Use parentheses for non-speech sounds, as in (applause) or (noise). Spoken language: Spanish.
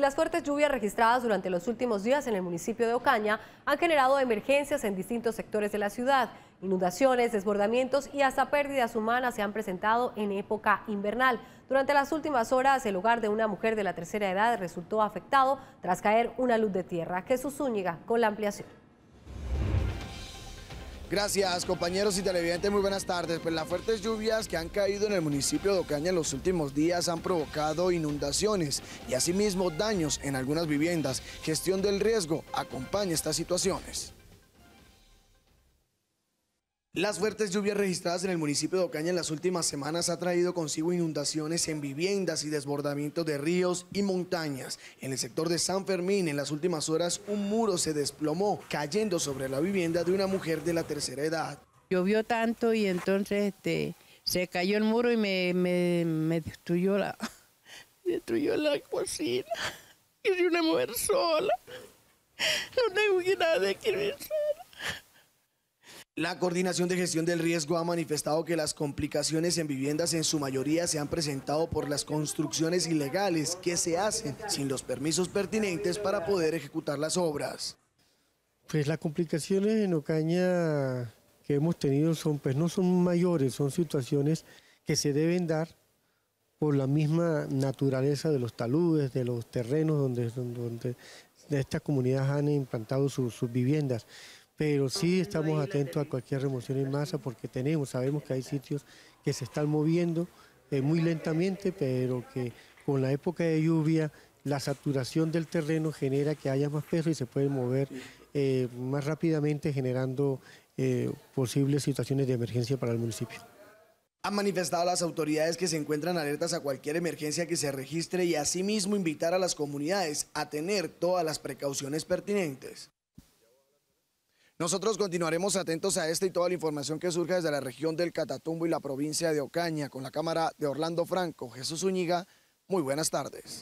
Las fuertes lluvias registradas durante los últimos días en el municipio de Ocaña han generado emergencias en distintos sectores de la ciudad. Inundaciones, desbordamientos y hasta pérdidas humanas se han presentado en época invernal. Durante las últimas horas, el hogar de una mujer de la tercera edad resultó afectado tras caer una luz de tierra. Jesús Zúñiga con la ampliación. Gracias compañeros y televidentes, muy buenas tardes. Pues las fuertes lluvias que han caído en el municipio de Ocaña en los últimos días han provocado inundaciones y asimismo daños en algunas viviendas. Gestión del riesgo acompaña estas situaciones. Las fuertes lluvias registradas en el municipio de Ocaña en las últimas semanas ha traído consigo inundaciones en viviendas y desbordamientos de ríos y montañas. En el sector de San Fermín, en las últimas horas, un muro se desplomó, cayendo sobre la vivienda de una mujer de la tercera edad. Llovió tanto y entonces este, se cayó el muro y me, destruyó, la, (laughs) destruyó la cocina. Y soy una mujer sola. No tengo nada que la Coordinación de Gestión del Riesgo ha manifestado que las complicaciones en viviendas en su mayoría se han presentado por las construcciones ilegales que se hacen sin los permisos pertinentes para poder ejecutar las obras. Pues las complicaciones en Ocaña que hemos tenido son, pues no son mayores, son situaciones que se deben dar por la misma naturaleza de los taludes, de los terrenos donde, donde estas comunidades han implantado sus viviendas pero sí estamos atentos a cualquier remoción en masa porque tenemos, sabemos que hay sitios que se están moviendo eh, muy lentamente, pero que con la época de lluvia la saturación del terreno genera que haya más peso y se pueden mover eh, más rápidamente generando eh, posibles situaciones de emergencia para el municipio. Han manifestado las autoridades que se encuentran alertas a cualquier emergencia que se registre y asimismo invitar a las comunidades a tener todas las precauciones pertinentes. Nosotros continuaremos atentos a esta y toda la información que surja desde la región del Catatumbo y la provincia de Ocaña con la cámara de Orlando Franco. Jesús Zúñiga, muy buenas tardes.